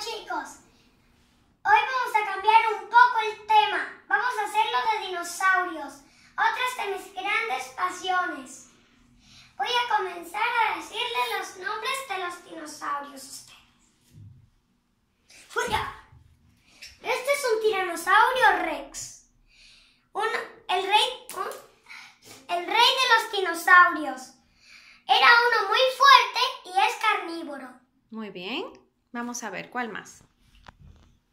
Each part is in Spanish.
Chicos, hoy vamos a cambiar un poco el tema. Vamos a hacerlo de dinosaurios, otras de mis grandes pasiones. Voy a comenzar a decirle los nombres de los dinosaurios a ustedes. Fuera. Este es un tiranosaurio rex. Un, el, rey, el rey de los dinosaurios. Era uno muy fuerte y es carnívoro. Muy bien. Vamos a ver, ¿cuál más?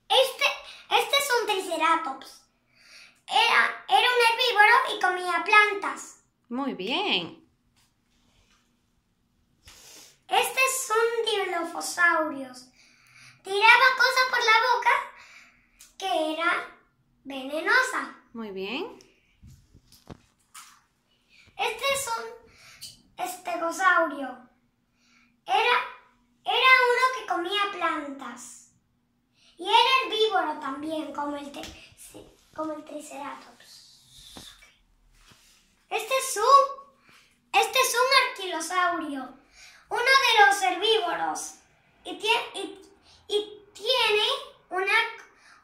Este, este es un triceratops. Era, era un herbívoro y comía plantas. Muy bien. Este es un dilophosaurus. Tiraba cosas por la boca que era venenosa. Muy bien. Este es un estegosaurio. Era, era uno que comía Y era herbívoro también, como el, como el triceratops. Este es un, este es un arquilosaurio, uno de los herbívoros. Y, tie- y- y tiene una,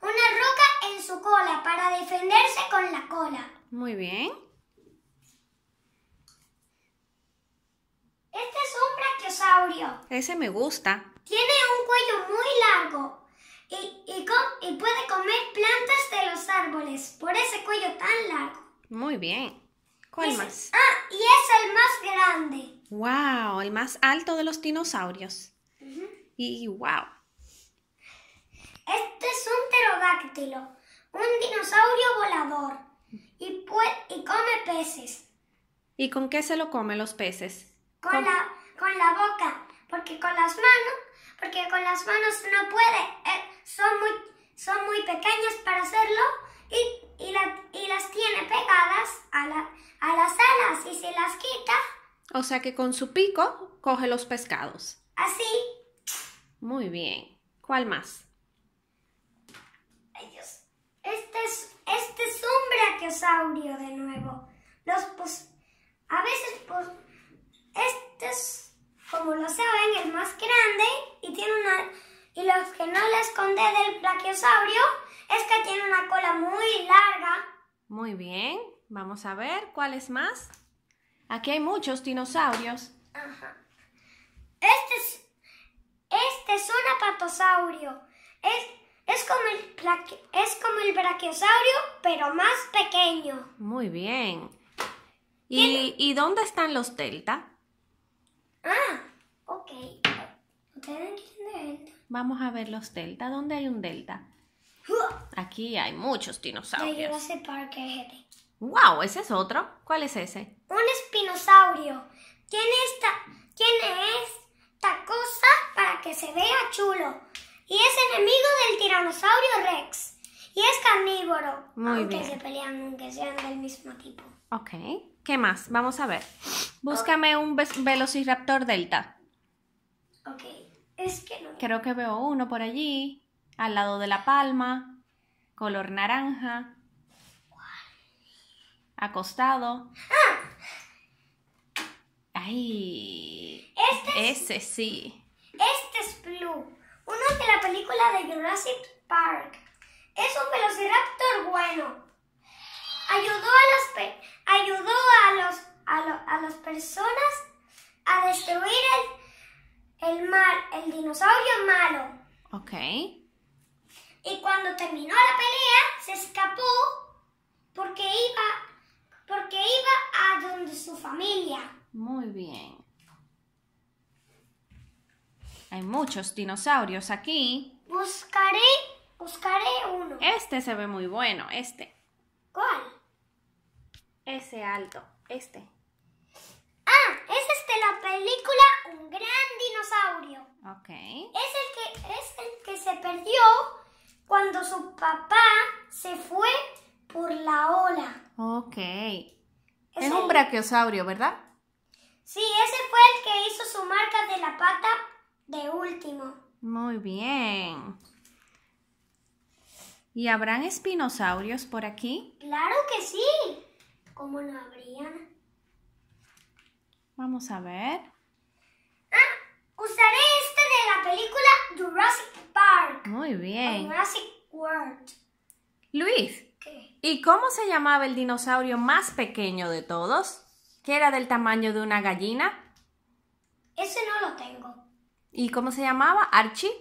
una roca en su cola para defenderse con la cola. Muy bien. Este es un brachiosaurio. Ese me gusta. Tiene cuello muy largo y, y, y puede comer plantas de los árboles por ese cuello tan largo. Muy bien. ¿Cuál Dice- más? Ah, y es el más grande. Wow, el más alto de los dinosaurios. Y wow. Este es un pterodáctilo, un dinosaurio volador y, pue- y come peces ¿Y con qué se lo comen los peces? con Con- la, con la boca, porque con las manos, porque con las manos no puede, eh, son, muy, son muy pequeñas para hacerlo y, y, la- y las tiene pegadas a, la- a las alas y se las quita O sea que con su pico coge los pescados. así. Muy bien. ¿Cuál más? Ay, Dios. Este es, este es un brachiosaurio de nuevo. Los pos- a veces pues, este es, como lo saben, el más grande y tiene una y los que no le esconde del brachiosaurio es que tiene una cola muy larga. Muy bien. Vamos a ver cuáles más. Aquí hay muchos dinosaurios. Ajá. Este es este es un apatosaurio. Es, es como el es como el brachiosaurio, pero más pequeño. Muy bien. ¿Y, ¿y dónde están los delta? Ah, ok. ¿Ustedes quieren de Vamos a ver los delta. ¿Dónde hay un delta? Aquí hay muchos dinosaurios. ¡Wow! ¿Ese es otro? ¿Cuál es ese? Un espinosaurio. Tiene esta, tiene esta cosa para que se vea chulo. Y es enemigo del tiranosaurio Rex. Y es carnívoro. Muy aunque bien. se pelean, aunque sean del mismo tipo. Ok. ¿Qué más? Vamos a ver. Búscame un velociraptor delta. Ok. Es que no. Creo que veo uno por allí, al lado de la palma, color naranja, acostado. ¡Ay! Este Ese sí. Este es Blue, uno de la película de Jurassic Park. Es un velociraptor bueno. Ayudó a las ayudó a los a, lo- a las personas a destruir el, el mal, el dinosaurio malo. Ok. Y cuando terminó la pelea, se escapó porque iba porque iba a donde su familia. Muy bien. Hay muchos dinosaurios aquí. Buscaré buscaré uno. Este se ve muy bueno, este. ¿Cuál? Ese alto, este. Ah, ese es de la película Un gran dinosaurio. Ok. Es el que es el que se perdió cuando su papá se fue por la ola. Ok. Es Es un brachiosaurio, ¿verdad? Sí, ese fue el que hizo su marca de la pata de último. Muy bien. ¿Y habrán espinosaurios por aquí? Claro que sí. ¿Cómo no habrían? Vamos a ver. Usaré este de la película Jurassic Park. Muy bien. Jurassic World. Luis, ¿Qué? ¿y cómo se llamaba el dinosaurio más pequeño de todos? Que era del tamaño de una gallina. Ese no lo tengo. ¿Y cómo se llamaba? ¿Archie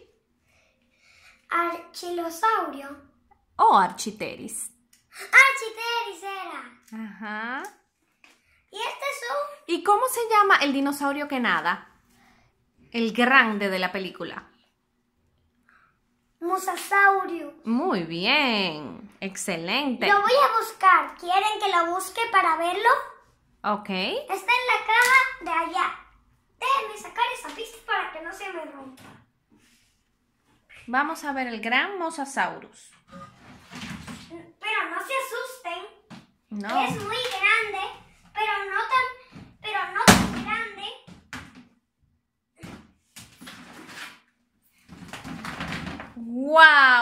Archilosaurio. o Architeris? Architeris era. Ajá. Y este es un ¿Y cómo se llama el dinosaurio que nada? El grande de la película. Mosasaurio. Muy bien. Excelente. Lo voy a buscar. ¿Quieren que lo busque para verlo? Ok. Está en la caja de allá. Déjenme sacar esa pista para que no se me rompa. Vamos a ver el gran Mosasaurus. Pero no se asusten. No. Es muy grande, pero no tan, pero no tan grande.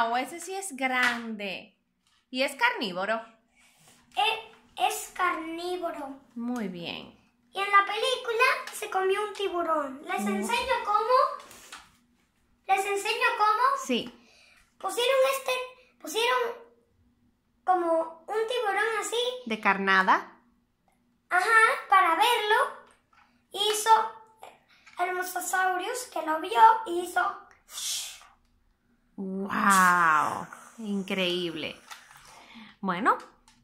¡Wow! Ese sí es grande. Y es carnívoro. E- Es carnívoro. Muy bien. Y en la película se comió un tiburón. Les enseño cómo. Les enseño cómo Sí. pusieron este, pusieron como un tiburón así, De carnada. ajá, para verlo. Hizo el Mosasaurus que lo vio y hizo. ¡Wow! Increíble. Bueno,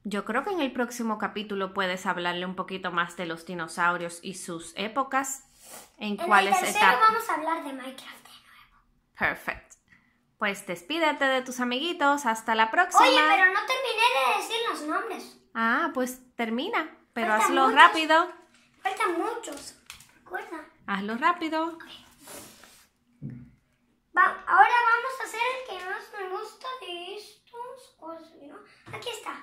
yo creo que en el próximo capítulo puedes hablarle un poquito más de los dinosaurios y sus épocas. ¿En En cuáles el tercero etapas? vamos a hablar de Minecraft de nuevo. Perfect. Pues despídete de tus amiguitos. Hasta la próxima. Oye, pero no terminé de decir los nombres. Ah, pues termina. Pero hazlo muchos. rápido. Faltan muchos. Recuerda. Hazlo rápido. Va- ahora vamos a hacer el que más me gusta de estos cosas, ¿no? Aquí está.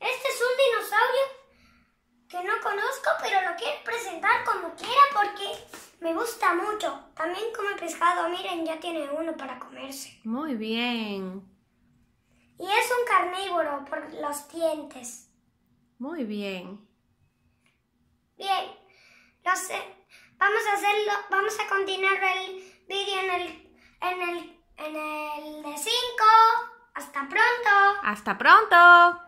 Este es un dinosaurio que no conozco, pero lo quiero presentar como quiera porque me gusta mucho. También come pescado, miren, ya tiene uno para comerse. Muy bien. Y es un carnívoro por los dientes. Muy bien. Bien, lo sé. Vamos a hacerlo, vamos a continuar el vídeo en el, en el, en el de 5. Hasta pronto. Hasta pronto.